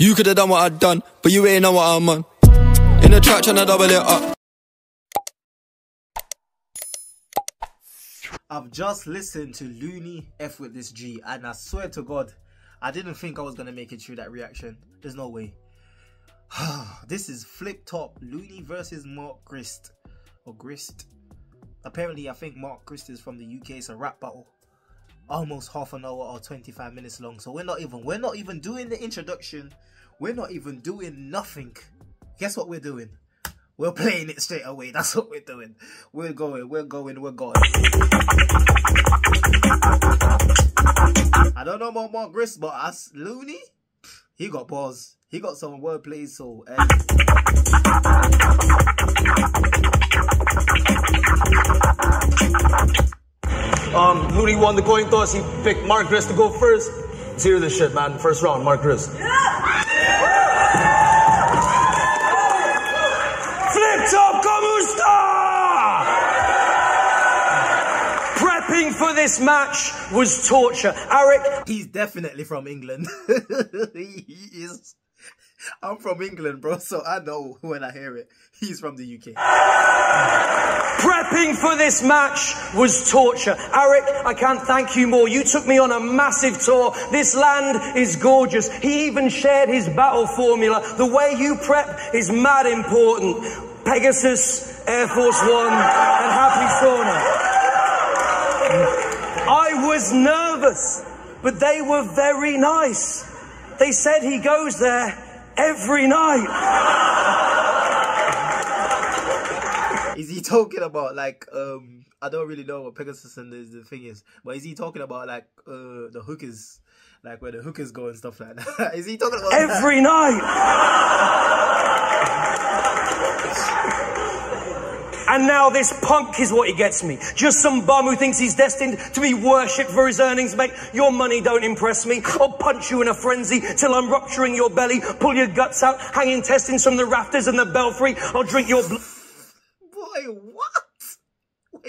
You could have done what I'd done, but you ain't know what I'm on. In the track, trying to double it up. I've just listened to Loonie F with this G, and I swear to God, I didn't think I was gonna make it through that reaction. There's no way. this is Flip Top Loonie versus Mark Grist or Grist. Apparently, I think Mark Grist is from the UK. It's a rap battle, almost half an hour or 25 minutes long. So we're not even we're not even doing the introduction. We're not even doing nothing. Guess what we're doing? We're playing it straight away. That's what we're doing. We're going, we're going, we're going. I don't know about Mark Grist, but as Loonie, he got balls. He got some wordplay, so. Eh. Um, Loonie won the coin toss. He picked Mark Grist to go first. Let's hear this shit, man. First round, Mark Grist. Flip top, Grist. Prepping for this match was torture. Eric. He's definitely from England. he is. I'm from England, bro, so I know when I hear it. He's from the UK. Prepping for this match was torture. Eric, I can't thank you more. You took me on a massive tour. This land is gorgeous. He even shared his battle formula. The way you prep is mad important. Pegasus, Air Force One, and Happy Sauna. I was nervous, but they were very nice. They said he goes there every night. Is he talking about like um I don't really know what Pegasus and the, the thing is, but is he talking about like uh the hookers, like where the hookers go and stuff like that? is he talking about every that? night? And now this punk is what he gets me. Just some bum who thinks he's destined to be worshipped for his earnings, mate. Your money don't impress me. I'll punch you in a frenzy till I'm rupturing your belly, pull your guts out, hang intestines from the rafters and the belfry. I'll drink your blood. Boy, what?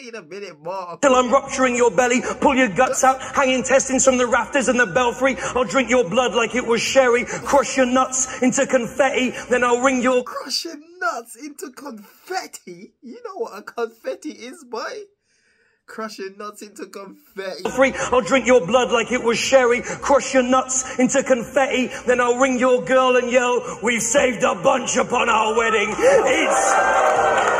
Wait a minute, Mark. Till I'm rupturing your belly, pull your guts out, hang intestines from the rafters and the belfry. I'll drink your blood like it was sherry, crush your nuts into confetti, then I'll ring your... Crush your nuts into confetti? You know what a confetti is, boy? Crush your nuts into confetti. Free, I'll drink your blood like it was sherry, crush your nuts into confetti, then I'll ring your girl and yell, we've saved a bunch upon our wedding. It's...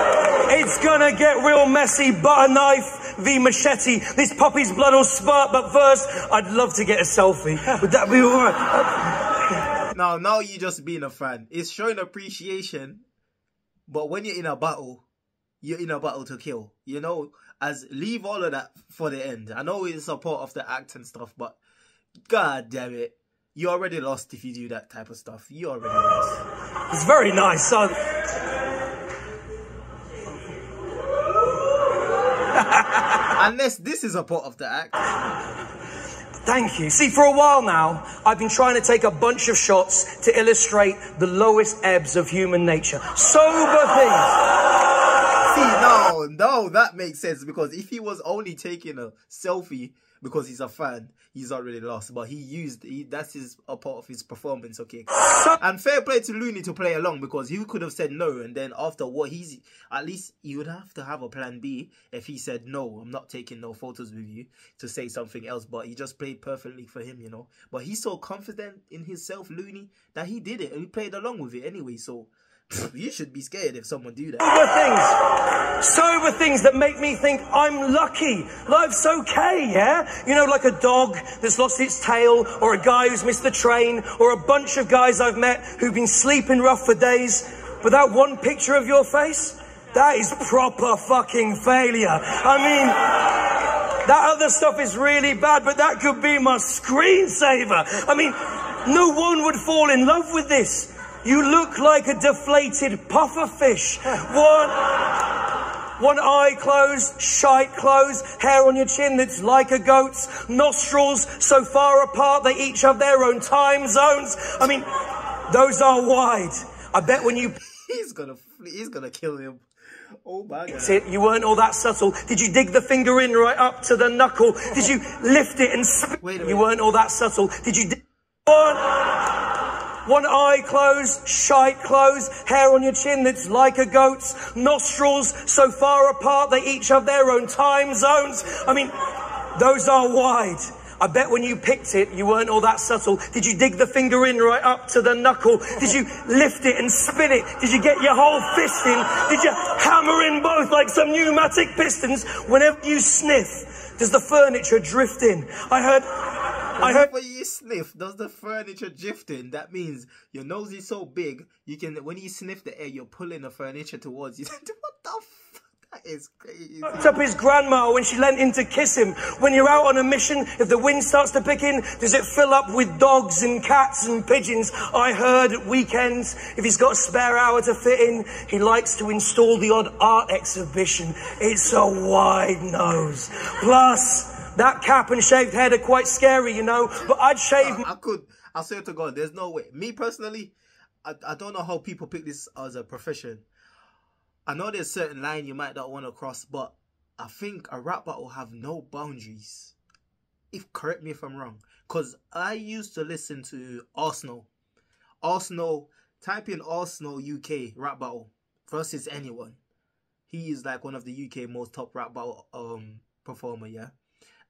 It's gonna get real messy. Butter knife v machete. This puppy's blood will spurt, but first, I'd love to get a selfie. Would that be alright? now, now you just being a fan. It's showing appreciation, but when you're in a battle, you're in a battle to kill. You know, as leave all of that for the end. I know it's a part of the act and stuff, but god damn it. You already lost if you do that type of stuff. You already lost. It's very nice, son. Unless this is a part of the act. Thank you. See, for a while now, I've been trying to take a bunch of shots to illustrate the lowest ebbs of human nature. Sober things. See, no, no, that makes sense because if he was only taking a selfie because he's a fan, he's already lost. But he used he, that's his a part of his performance. Okay, and fair play to Loonie to play along because he could have said no, and then after what he's at least you would have to have a plan B if he said no, I'm not taking no photos with you to say something else. But he just played perfectly for him, you know. But he's so confident in himself, Loonie, that he did it and he played along with it anyway. So you should be scared if someone do that. Sober things. Sober things that make me think I'm lucky. Life's okay, yeah? You know, like a dog that's lost its tail, or a guy who's missed the train, or a bunch of guys I've met who've been sleeping rough for days. That one picture of your face, that is proper fucking failure. I mean, that other stuff is really bad, but that could be my screensaver. I mean, no one would fall in love with this. You look like a deflated puffer fish. One, one eye closed, shite closed, hair on your chin that's like a goat's, nostrils so far apart they each have their own time zones. I mean, those are wide. I bet when you... He's gonna, he's gonna kill him. Oh my god. You weren't all that subtle. Did you dig the finger in right up to the knuckle? Did you lift it and. Wait a minute. You weren't all that subtle. Did you... One eye closed, shite closed, hair on your chin that's like a goat's, nostrils so far apart they each have their own time zones. I mean, those are wide. I bet when you picked it, you weren't all that subtle. Did you dig the finger in right up to the knuckle? Did you lift it and spin it? Did you get your whole fist in? Did you hammer in both like some pneumatic pistons? Whenever you sniff, does the furniture drift in? I heard. I heard. When you sniff, does the furniture drift in? That means your nose is so big, you can when you sniff the air, you're pulling the furniture towards you. what the fuck? That is crazy. Fucked up his grandma when she leant in to kiss him. When you're out on a mission, if the wind starts to pick in, does it fill up with dogs and cats and pigeons? I heard at weekends, if he's got a spare hour to fit in, he likes to install the odd art exhibition. It's a wide nose. Plus, that cap and shaved head are quite scary, you know, but I'd shave. I could. I swear to God, there's no way. Me personally, I, I don't know how people pick this as a profession. I know there's certain line you might not want to cross, but I think a rap battle have no boundaries. If correct me if I'm wrong, because I used to listen to Arsenal. Arsenal, type in Arsenal UK rap battle versus anyone. He is like one of the UK most top rap battle um performer, yeah.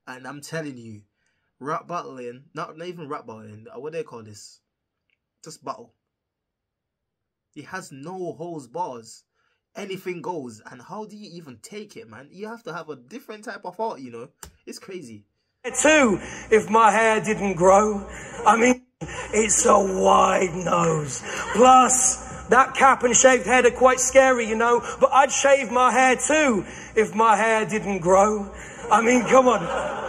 And I'm telling you, rap battling, not, not even rap battling, uh, what do they call this? Just battle. He has no holds bars anything goes. And how do you even take it, man? You have to have a different type of art, you know? It's crazy. Too, if my hair didn't grow. I mean, it's a wide nose. Plus, that cap and shaved head are quite scary, you know, but I'd shave my hair too if my hair didn't grow. I mean, come on.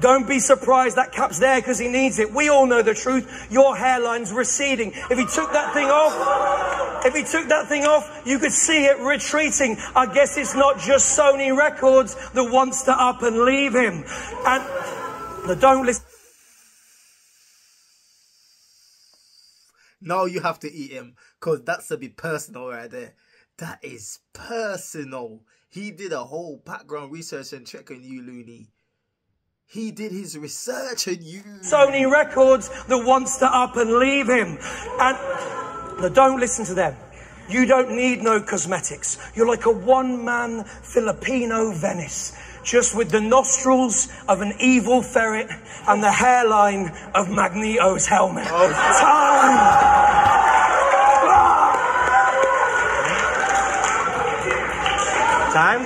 Don't be surprised that cap's there because he needs it. We all know the truth. Your hairline's receding. If he took that thing off, if he took that thing off, you could see it retreating. I guess it's not just Sony Records that wants to up and leave him. And don't listen. Now you have to eat him because that's a bit personal right there. That is personal. He did a whole background research and check on you, Loonie. He did his research on you. Sony Records that wants to up and leave him. And no, don't listen to them. You don't need no cosmetics. You're like a one man Filipino Venice, just with the nostrils of an evil ferret and the hairline of Magneto's helmet. Oh. Time! Time?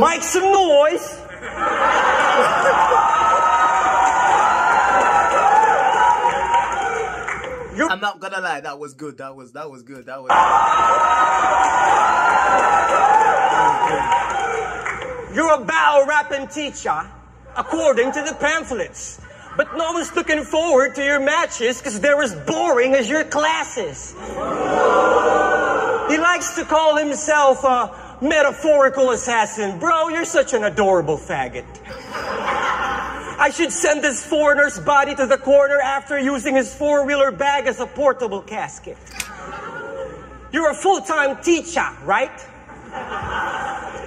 Make some noise. I'm not gonna lie, that was good. That was that was good. That was. You're a battle rapping teacher, according to the pamphlets. But no one's looking forward to your matches because they're as boring as your classes. He likes to call himself a metaphorical assassin. Bro, you're such an adorable faggot. I should send this foreigner's body to the corner after using his four-wheeler bag as a portable casket. You're a full-time teacher, right?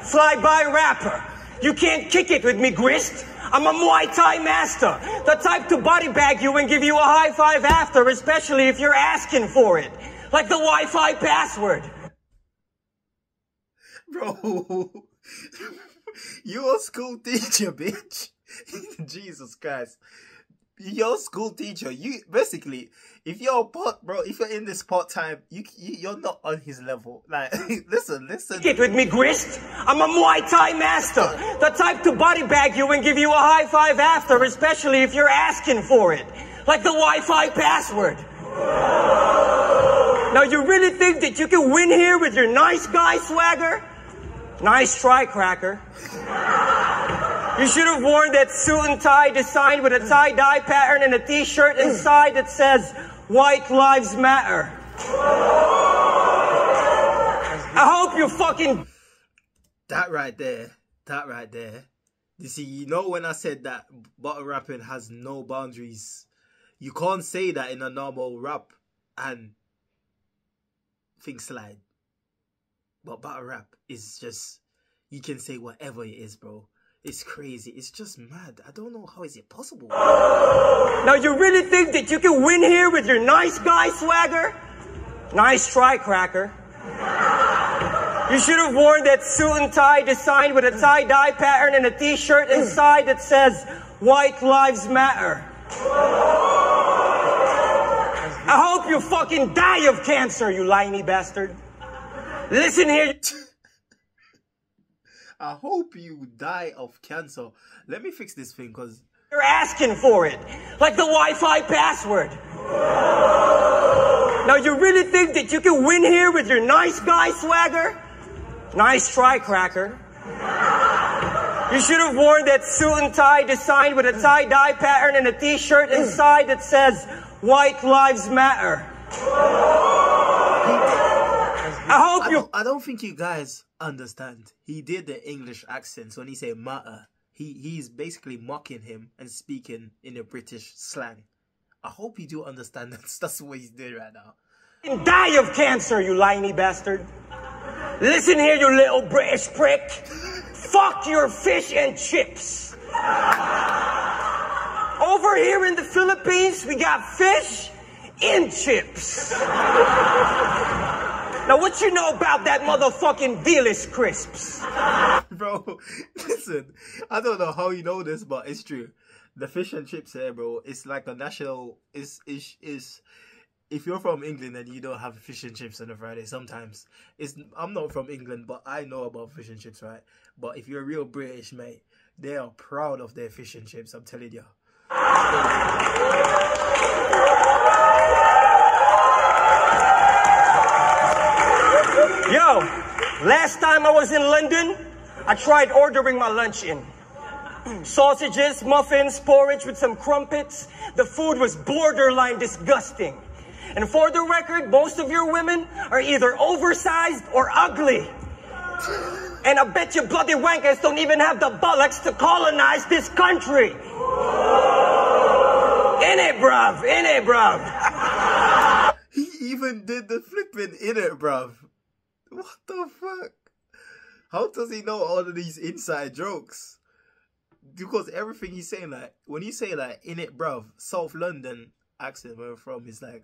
Fly-by rapper. You can't kick it with me, Grist. I'm a Muay Thai master. The type to body bag you and give you a high five after, especially if you're asking for it. Like the Wi-Fi password. Bro, you're a school teacher, bitch. Jesus Christ. You're a school teacher. You basically, if you're pot, bro, if you're in this part time, you, you are not on his level. Like, listen, listen. Get with me, Grist. I'm a Muay Thai master. The type to body bag you and give you a high five after, especially if you're asking for it. Like the Wi-Fi password. Now you really think that you can win here with your nice guy swagger? Nice try, Cracker. You should have worn that suit and tie designed with a tie-dye pattern and a t-shirt inside that says, White Lives Matter. I hope you fucking... That right there, that right there. You see, you know when I said that battle rapping has no boundaries, you can't say that in a normal rap and things slide. But battle rap is just you can say whatever it is, bro. It's crazy. It's just mad. I don't know how is it possible. Now you really think that you can win here with your nice guy swagger? Nice try, cracker. You should have worn that suit and tie designed with a tie-dye pattern and a t-shirt inside that says White Lives Matter. I hope you fucking die of cancer, you limey bastard. Listen here. I hope you die of cancer. Let me fix this thing because You're asking for it. Like the Wi-Fi password. Now you really think that you can win here with your nice guy swagger? Nice try, cracker. You should have worn that suit and tie designed with a tie-dye pattern and a t-shirt inside that says White Lives Matter. I hope I you don't, I don't think you guys understand. He did the English accents when he said matter. He he's basically mocking him and speaking in a British slang. I hope you do understand that's that's what he's doing right now. die of cancer, you limey bastard. Listen here, you little British prick. Fuck your fish and chips. Over here in the Philippines, we got fish and chips. Now, what you know about that motherfucking Velis crisps? Bro, listen, I don't know how you know this, but it's true. The fish and chips here, bro, it's like a national is is is if you're from England and you don't have fish and chips on a Friday, sometimes it's I'm not from England, but I know about fish and chips, right? But if you're a real British, mate, they are proud of their fish and chips, I'm telling you. Yo, last time I was in London, I tried ordering my lunch in. Sausages, muffins, porridge with some crumpets. The food was borderline disgusting. And for the record, most of your women are either oversized or ugly. And I bet you bloody wankers don't even have the bollocks to colonize this country. In it, bruv. In it, bruv. He even did the flipping in it, bruv. What the fuck? How does he know all of these inside jokes? Because everything he's saying, like, when you say, like, in it, bruv, South London accent where I'm from, is like,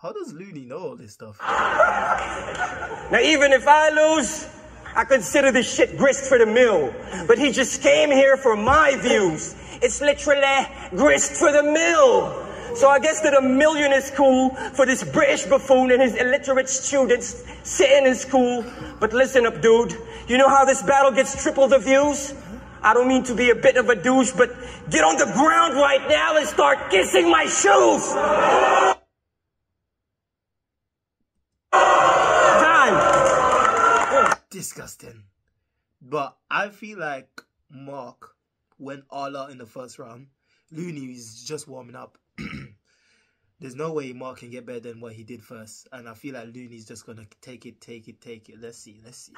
how does Loonie know all this stuff? Now, even if I lose, I consider this shit grist for the mill. But he just came here for my views. It's literally grist for the mill. So I guess that a million is cool for this British buffoon and his illiterate students sitting in school. But listen up, dude. You know how this battle gets triple the views? I don't mean to be a bit of a douche, but get on the ground right now and start kissing my shoes. Time. Disgusting. But I feel like Mark went all out in the first round. Loonie is just warming up. There's no way Mark can get better than what he did first. And I feel like Loonie's just gonna take it, take it, take it. Let's see, let's see.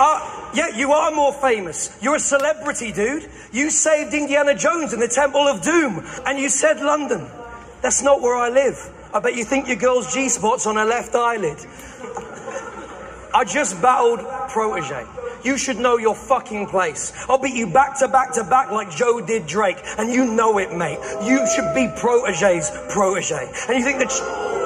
Uh, yeah, you are more famous. You're a celebrity, dude. You saved Indiana Jones in the Temple of Doom, and you said London. That's not where I live. I bet you think your girl's G spot's on her left eyelid. I just battled Protege. You should know your fucking place. I'll beat you back to back to back like Joe did Drake, and you know it, mate. You should be Protege's protege. And you think that.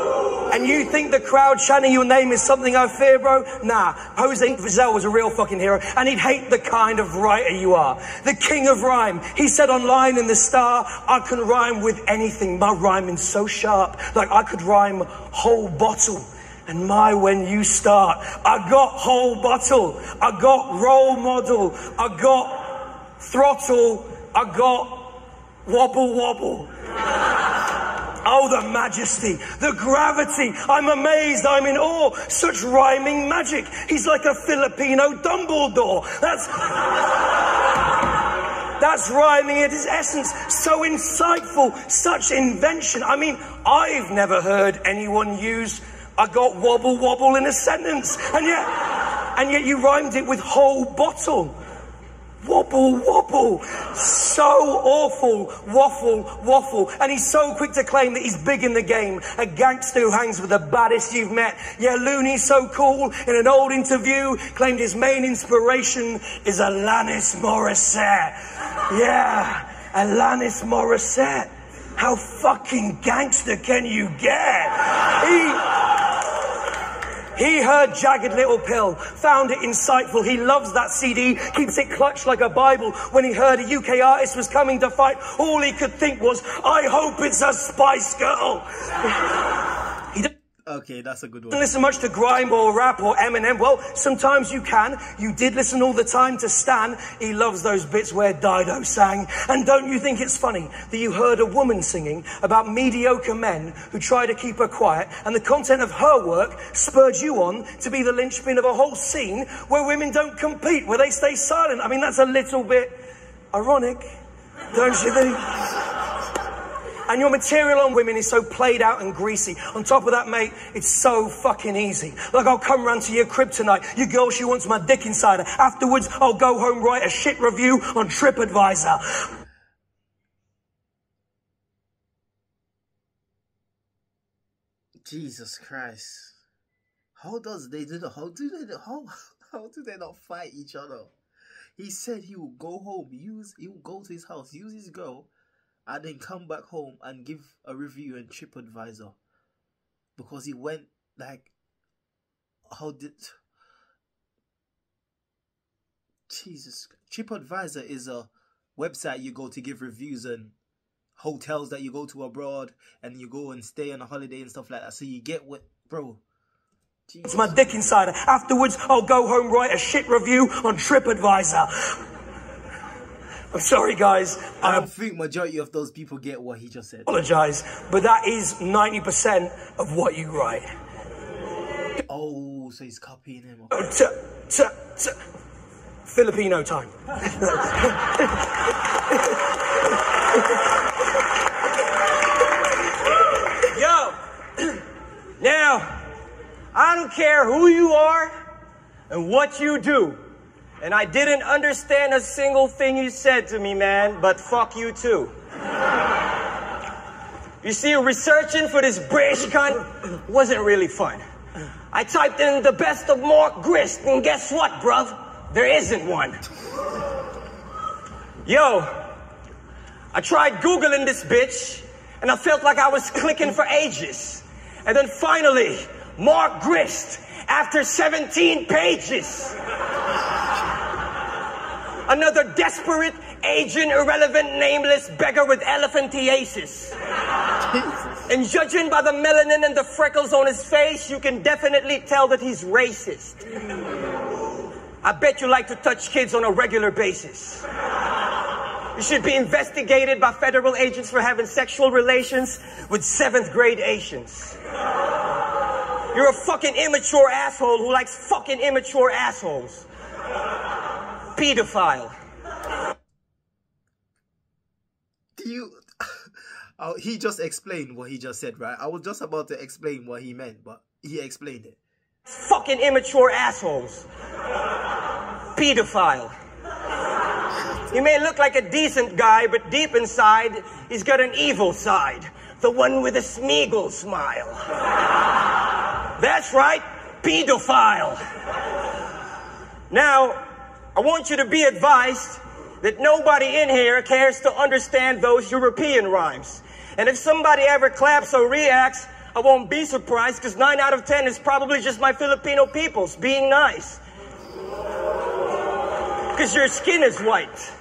And you think the crowd chanting your name is something I fear, bro? Nah, Jose Rizal was a real fucking hero, and he'd hate the kind of writer you are. The king of rhyme. He said online in the Star, I can rhyme with anything. My rhyming's so sharp, like I could rhyme whole bottle. And my when you start, I got whole bottle, I got role model, I got throttle, I got wobble wobble. Oh, the majesty, the gravity. I'm amazed, I'm in awe. Such rhyming magic. He's like a Filipino Dumbledore. That's. That's rhyming at its essence. So insightful, such invention. I mean, I've never heard anyone use I got wobble wobble in a sentence. And yet, and yet you rhymed it with whole bottle. Wobble, wobble. So awful. Waffle, waffle. And he's so quick to claim that he's big in the game. A gangster who hangs with the baddest you've met. Yeah, Loonie's so cool. In an old interview, claimed his main inspiration is Alanis Morissette. Yeah, Alanis Morissette. How fucking gangster can you get? He, he heard Jagged Little Pill, found it insightful. He loves that CD, keeps it clutched like a Bible. When he heard a UK artist was coming to fight, all he could think was, I hope it's a Spice Girl. Okay, that's a good one. Listen much to grime or rap or Eminem. Well, sometimes you can. You did listen all the time to Stan. He loves those bits where Dido sang. And don't you think it's funny that you heard a woman singing about mediocre men who try to keep her quiet and the content of her work spurred you on to be the linchpin of a whole scene where women don't compete, where they stay silent? I mean, that's a little bit ironic, don't you think? And your material on women is so played out and greasy. On top of that, mate, it's so fucking easy. Like, I'll come round to your crib tonight. Your girl, she wants my dick inside her. Afterwards, I'll go home, write a shit review on TripAdvisor. Jesus Christ. How does they do that? How do they how how do they not fight each other? He said he will go home, use he will go to his house, use his girl, and then come back home and give a review on TripAdvisor. Because he went like how did Jesus TripAdvisor is a website you go to give reviews on hotels that you go to abroad and you go and stay on a holiday and stuff like that. So you get what bro. It's my dick inside. Afterwards, I'll go home, write a shit review on TripAdvisor. I'm sorry, guys. I I don't think majority of those people get what he just said. apologize, but that is 90% of what you write. Oh, so he's copying him. Oh, t- t- t- Filipino time. Yo, now, I don't care who you are and what you do. And I didn't understand a single thing you said to me, man, but fuck you too. You see, researching for this British cunt wasn't really fun. I typed in the best of Mark Grist, and guess what, bruv? There isn't one. Yo, I tried Googling this bitch, and I felt like I was clicking for ages. And then finally, Mark Grist, after 17 pages. Another desperate, aging, irrelevant, nameless beggar with elephantiasis. And judging by the melanin and the freckles on his face, you can definitely tell that he's racist. I bet you like to touch kids on a regular basis. You should be investigated by federal agents for having sexual relations with seventh grade Asians. You're a fucking immature asshole who likes fucking immature assholes. Pedophile. Do you? Oh, he just explained what he just said, right? I was just about to explain what he meant, but he explained it. Fucking immature assholes. Pedophile. He may look like a decent guy, but deep inside, he's got an evil side. The one with a Smeagol smile. That's right, pedophile. Now, I want you to be advised that nobody in here cares to understand those European rhymes. And if somebody ever claps or reacts, I won't be surprised because nine out of ten is probably just my Filipino peoples being nice. Because your skin is white.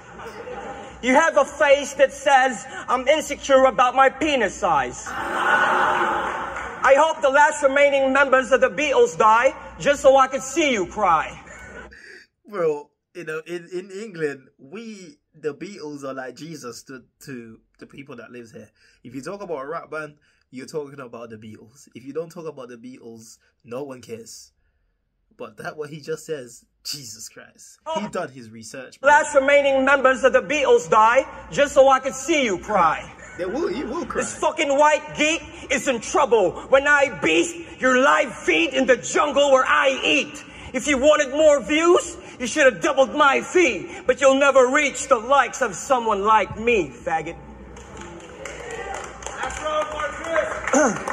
You have a face that says, I'm insecure about my penis size. I hope the last remaining members of the Beatles die just so I can see you cry. Bro, you know, in, in England, we the Beatles are like Jesus to to the people that lives here. If you talk about a rap band, you're talking about the Beatles. If you don't talk about the Beatles, no one cares. But that what he just says, Jesus Christ. He oh. done his research. bro. Last remaining members of the Beatles die just so I could see you cry. They will, he will cry. This fucking white geek is in trouble when I beast your live feed in the jungle where I eat. If you wanted more views, you should have doubled my fee. But you'll never reach the likes of someone like me, faggot.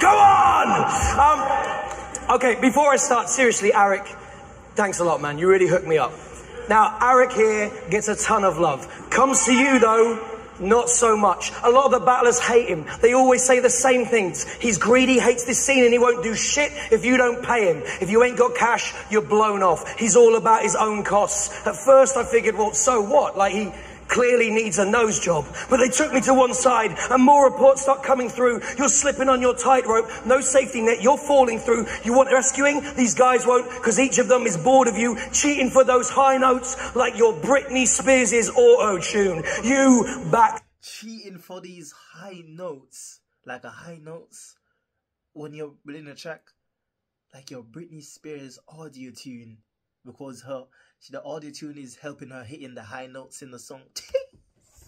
Go on! Um, okay, before I start, seriously, Arik, thanks a lot, man. You really hooked me up. Now, Arik here gets a ton of love. Comes to you, though, not so much. A lot of the battlers hate him. They always say the same things. He's greedy, hates this scene, and he won't do shit if you don't pay him. If you ain't got cash, you're blown off. He's all about his own costs. At first I figured, well, so what? Like he clearly needs a nose job. But they took me to one side and more reports start coming through. You're slipping on your tightrope, no safety net, you're falling through. You want rescuing? These guys won't because each of them is bored of you, cheating for those high notes like your Britney Spears' auto-tune. You back. Cheating for these high notes, like a high notes when you're building a track, like your Britney Spears audio tune because her she, the audio tune is helping her hitting the high notes in the song.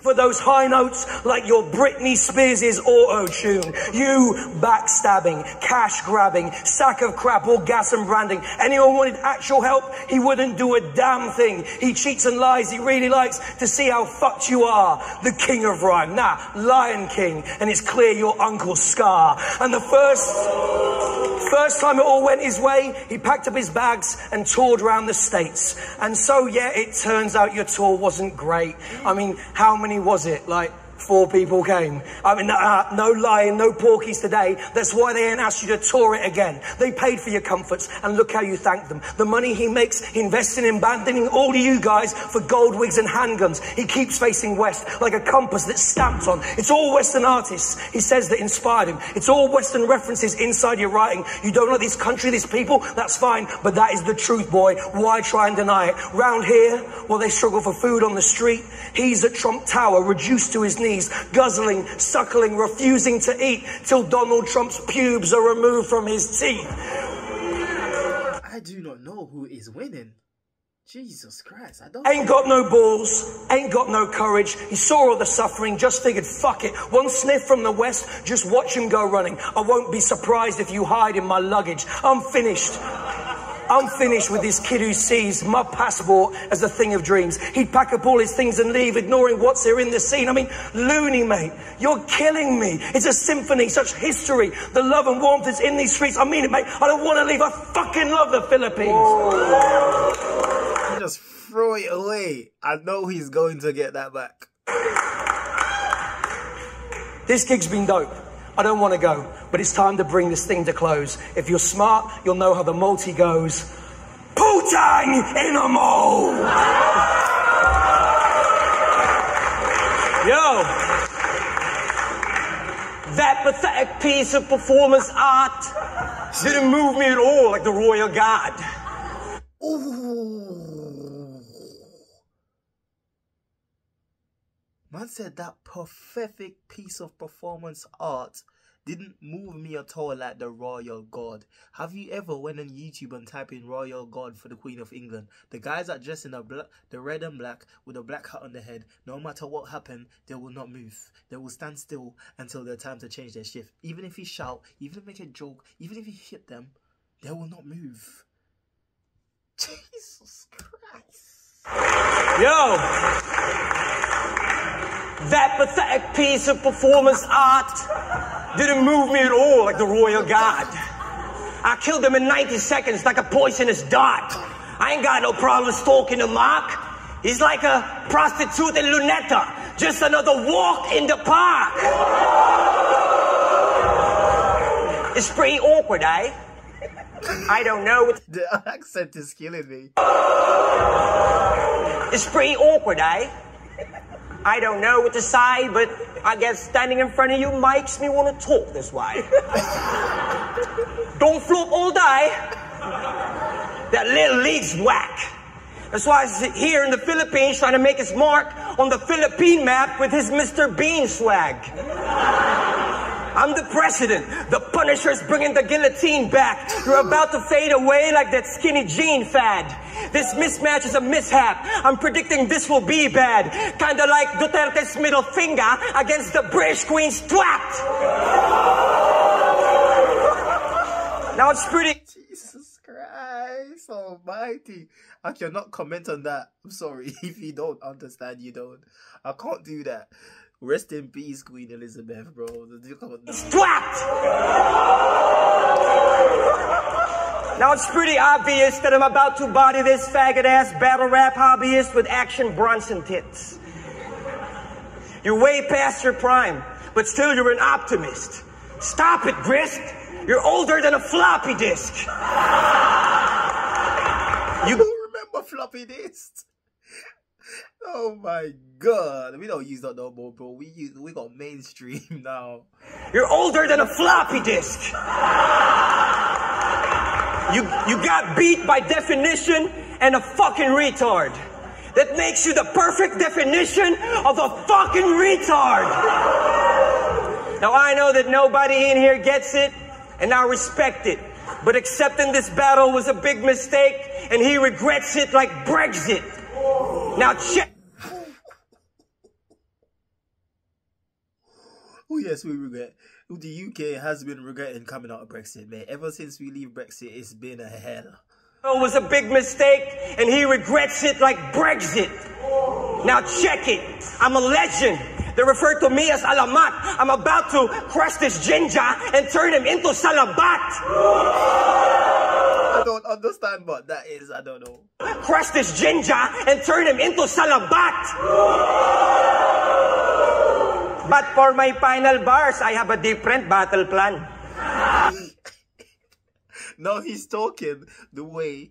for those high notes like your Britney Spears' auto-tune. You backstabbing, cash grabbing, sack of crap, all gas and branding. Anyone wanted actual help, he wouldn't do a damn thing. He cheats and lies, he really likes to see how fucked you are. The king of rhyme, nah, Lion King, and it's clear your Uncle Scar. And the first, first time it all went his way, he packed up his bags and toured around the States. And so, yeah, it turns out your tour wasn't great. I mean, how many many was it? Like four people came. I mean, uh, no lying, no porkies today. That's why they ain't asked you to tour it again. They paid for your comforts, and look how you thank them. The money he makes investing in abandoning all of you guys for gold wigs and handguns. He keeps facing west like a compass that's stamped on. It's all Western artists, he says, that inspired him. It's all Western references inside your writing. You don't know this country, these people, that's fine, but that is the truth, boy. Why try and deny it? Round here, while they struggle for food on the street, he's at Trump Tower, reduced to his knees guzzling, suckling, refusing to eat till Donald Trump's pubes are removed from his teeth. I do not know who is winning. Jesus Christ, I don't. Ain't got no balls, ain't got no courage. He saw all the suffering, just figured, fuck it. One sniff from the west, just watch him go running. I won't be surprised if you hide in my luggage. I'm finished. I'm finished with this kid who sees my passport as a thing of dreams. He'd pack up all his things and leave, ignoring what's here in the scene. I mean, Loonie, mate. You're killing me. It's a symphony, such history. The love and warmth is in these streets. I mean it, mate. I don't want to leave. I fucking love the Philippines. Just throw it away. I know he's going to get that back. This gig's been dope. I don't want to go, but it's time to bring this thing to close. If you're smart, you'll know how the multi goes. Putang in a mo! Yo! That pathetic piece of performance art didn't move me at all like the Royal Guard. Ooh. Man said that pathetic piece of performance art didn't move me at all like the royal guard. Have you ever went on YouTube and type in royal guard for the Queen of England? The guys that dress in the black, the red and black with a black hat on their head. No matter what happened, they will not move. They will stand still until their time to change their shift. Even if he shout, even if he make a joke, even if he hit them, they will not move. Jesus Christ. Yo! That pathetic piece of performance art didn't move me at all like the Royal Guard. I killed him in 90 seconds like a poisonous dart. I ain't got no problem stalking the mark. He's like a prostitute in Luneta, just another walk in the park. It's pretty awkward, eh? I don't know. What The accent is killing me. it's pretty awkward, eh? I don't know what to say, but I guess standing in front of you makes me want to talk this way. don't flop all day. That little league's whack. That's why he's here in the Philippines trying to make his mark on the Philippine map with his Mr. Bean swag. I'm the president. The Punisher's bringing the guillotine back. You're about to fade away like that skinny jean fad. This mismatch is a mishap. I'm predicting this will be bad. Kinda like Duterte's middle finger against the British Queen's twat. Now it's pretty. Jesus Christ almighty. I cannot comment on that. I'm sorry. If you don't understand, you don't. I can't do that. Rest in peace, Queen Elizabeth, bro. Twat! Now it's pretty obvious that I'm about to body this faggot ass battle rap hobbyist with action Bronson tits. You're way past your prime, but still you're an optimist. Stop it, Grist! You're older than a floppy disk. You remember floppy disk? Oh my god, we don't use that no more, bro. We use we got mainstream now. You're older than a floppy disk. You you got beat by definition and a fucking retard. That makes you the perfect definition of a fucking retard. Now I know that nobody in here gets it, and I respect it. But accepting this battle was a big mistake, and he regrets it like Brexit. Now check. Oh yes, we regret. The UK has been regretting coming out of Brexit, man. Ever since we leave Brexit, it's been a hell. It was a big mistake, and he regrets it like Brexit. Now check it. I'm a legend. They refer to me as Alamat. I'm about to crush this ginger and turn him into Salabat. I don't understand what that is. I don't know. Crush this ginger and turn him into Salabat. But for my final bars, I have a different battle plan. now he's talking the way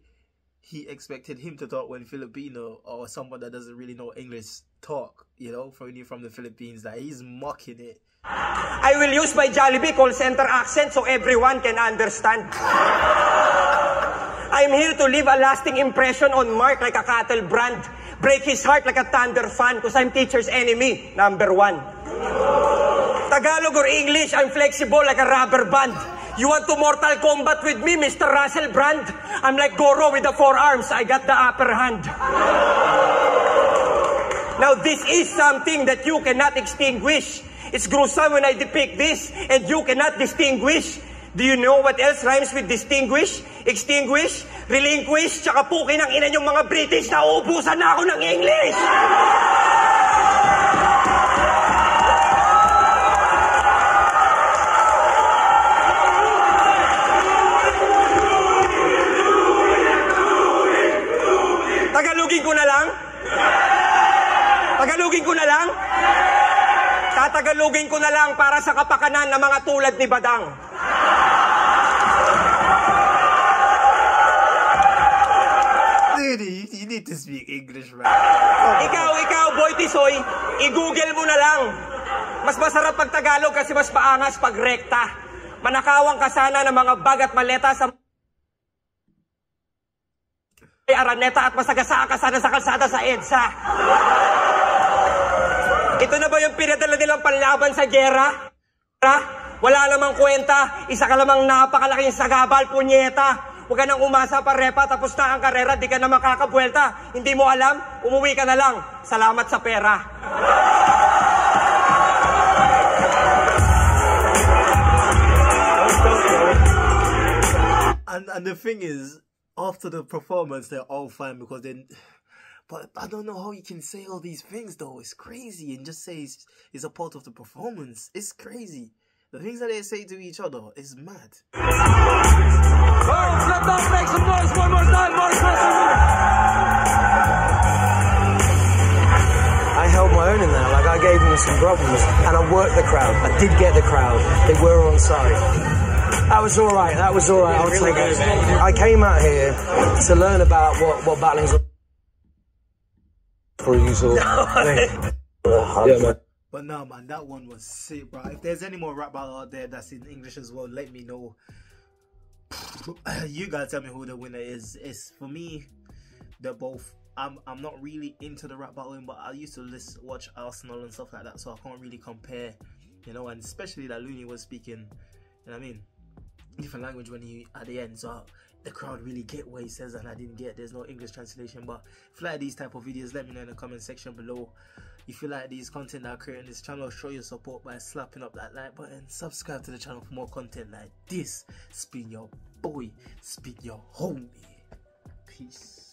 he expected him to talk when Filipino or someone that doesn't really know English talk, you know, from from the Philippines. That he's mocking it. I will use my Jollibee call center accent so everyone can understand. I'm here to leave a lasting impression on Mark like a cattle brand. Break his heart like a thunder fan because I'm teacher's enemy, number one. Tagalog or English, I'm flexible like a rubber band. You want to Mortal Kombat with me, Mr. Russell Brand? I'm like Goro with the forearms. I got the upper hand. Now, this is something that you cannot extinguish. It's gruesome when I depict this, and you cannot distinguish. Do you know what else rhymes with distinguish, extinguish, relinquish, tsaka pukin ang ina yung mga British na uubusan na ako ng English? Tatagalogin ko na lang para sa kapakanan ng mga tulad ni Badang. Dude, you, you need to speak English, man. Ikaw, ikaw, Boy Tisoy, i-google mo na lang. Mas masarap pag Tagalog kasi mas paangas pag rekta. Manakawang ka sana ng mga bag at maleta sa Araneta at masagasa ka sana sa kalsada sa EDSA. Ito na ba yung pinadala nilang panlaban sa gera? Ha? Wala namang kwenta. Isa ka lamang napakalaking sagabal, punyeta. Huwag ka nang umasa pa repa, tapos na ang karera, di ka na makakabuelta. Hindi mo alam? Umuwi ka na lang. Salamat sa pera. And and the thing is, after the performance, they're all fine because then. But I don't know how you can say all these things though. It's crazy and just say it's, it's a part of the performance. It's crazy. The things that they say to each other is mad. Let us make some noise one more time, I held my own in there. Like I gave them some problems, and I worked the crowd. I did get the crowd. They were on side. That was all right. That was all right. I'll take it. I came out here to learn about what what battling's for you. So, yeah, man. But no, man, that one was sick, bro. If there's any more rap battle out there that's in English as well, let me know. you gotta tell me who the winner is. It's for me, they're both. I'm I'm not really into the rap battling, but I used to listen, watch Arsenal and stuff like that, so I can't really compare, you know. And especially that Loonie was speaking, you know what I mean, different language when he at the end, so the crowd really get what he says, and I didn't get. There's no English translation, but if you like these type of videos, let me know in the comment section below. If you like these content that I create on this channel, show your support by slapping up that like button. Subscribe to the channel for more content like this. Spin your boy, spin your homie. Peace.